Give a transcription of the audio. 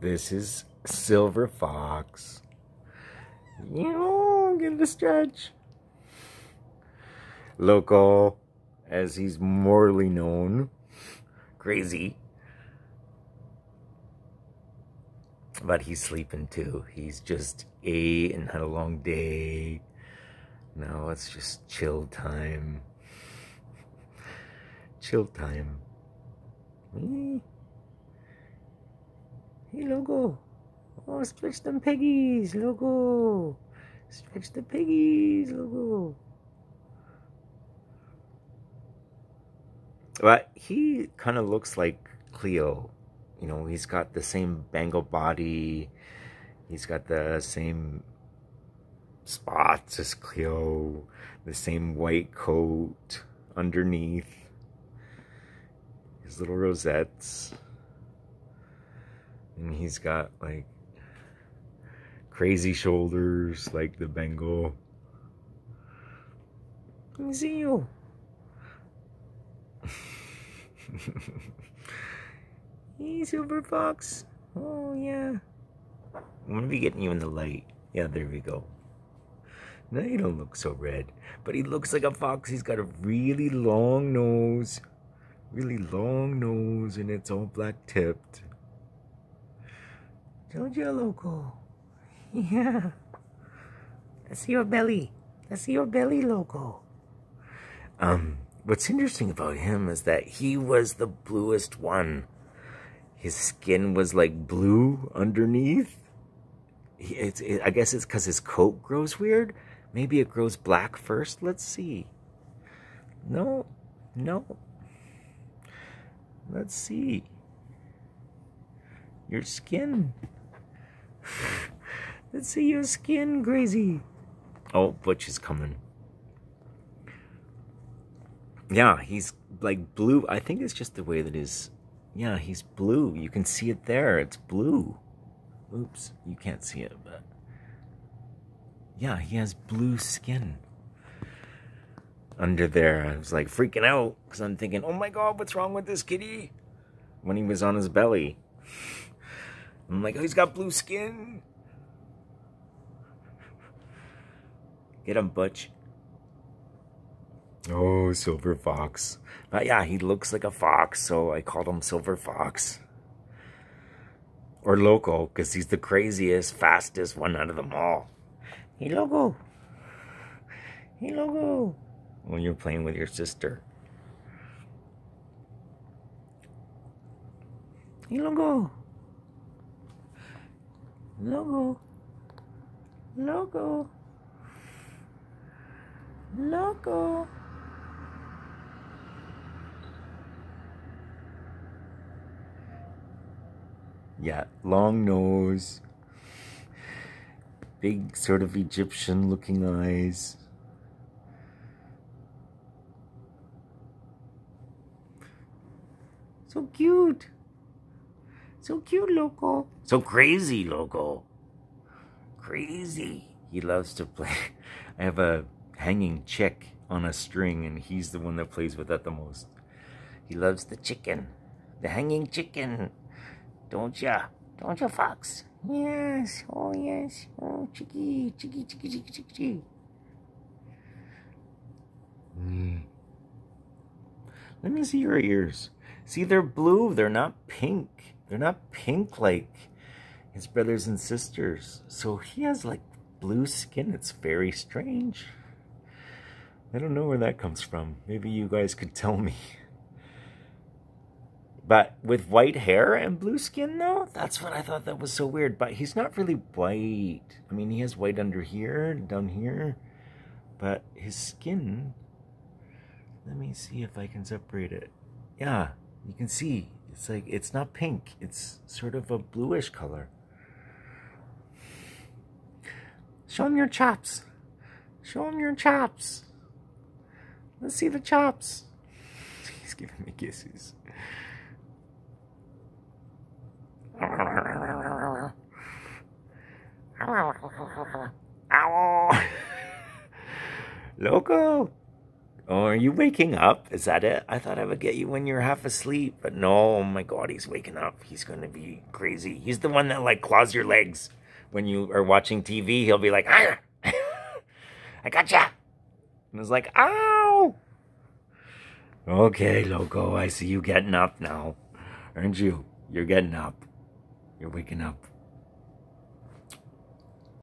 This is Silver Fox. You get the stretch. Loco, as he's morally known. Crazy. But he's sleeping too. He's just ate and had a long day. Now it's just chill time. Chill time. Hey, hey Loco. Oh, stretch them piggies, Loco. Stretch the piggies, Loco. But he kind of looks like Cleo. You know, he's got the same Bengal body. He's got the same spots as Cleo. The same white coat underneath. His little rosettes. And he's got like crazy shoulders like the Bengal. See you. hey, Silver Fox. Oh, yeah. I'm gonna be getting you in the light. Yeah, there we go. Now you don't look so red. But he looks like a fox. He's got a really long nose. Really long nose, and it's all black tipped. You, loco. Yeah. That's your belly. That's your belly, loco. Um, what's interesting about him is that he was the bluest one. His skin was like blue underneath. He, it's, it, I guess it's because his coat grows weird. Maybe it grows black first. Let's see. No, no. Let's see. Your skin. Let's see your skin, crazy. Oh, Butch is coming. Yeah, he's like blue. I think it's just the way that his. Yeah, he's blue. You can see it there. It's blue. Oops, you can't see it, but. Yeah, he has blue skin. Under there, I was like freaking out because I'm thinking, oh my god, what's wrong with this kitty? When he was on his belly. I'm like, oh, he's got blue skin. Get him, Butch. Oh, Silver Fox. But yeah, he looks like a fox, so I called him Silver Fox. Or Loco, because he's the craziest, fastest one out of them all. Hey, Loco. Hey, Loco. When you're playing with your sister. Hey, Loco. Loco. logo, loco. Yeah, long nose. Big sort of Egyptian looking eyes. So cute. So cute, Loco. So crazy, Loco. Crazy. He loves to play. I have a hanging chick on a string, and he's the one that plays with that the most. He loves the chicken. The hanging chicken. Don't ya? Don't ya, Fox? Yes. Oh, yes. Oh, chicky, chicky, chicky, chicky, chicky. Mm. Let me see your ears. See, they're blue. They're not pink. They're not pink like his brothers and sisters. So he has like blue skin. It's very strange. I don't know where that comes from. Maybe you guys could tell me. But with white hair and blue skin, though, that's what I thought that was so weird. But he's not really white. I mean, he has white under here, down here. But his skin, let me see if I can separate it. Yeah, you can see. It's like, it's not pink. It's sort of a bluish color. Show him your chops. Show him your chops. Let's see the chops. He's giving me kisses. Ow! Loco! Oh, are you waking up? Is that it? I thought I would get you when you're half asleep, but no. Oh my God, he's waking up. He's gonna be crazy. He's the one that like claws your legs when you are watching TV. He'll be like, ah, I gotcha, and it's like, ow. Okay, loco, I see you getting up now, aren't you? You're getting up. You're waking up.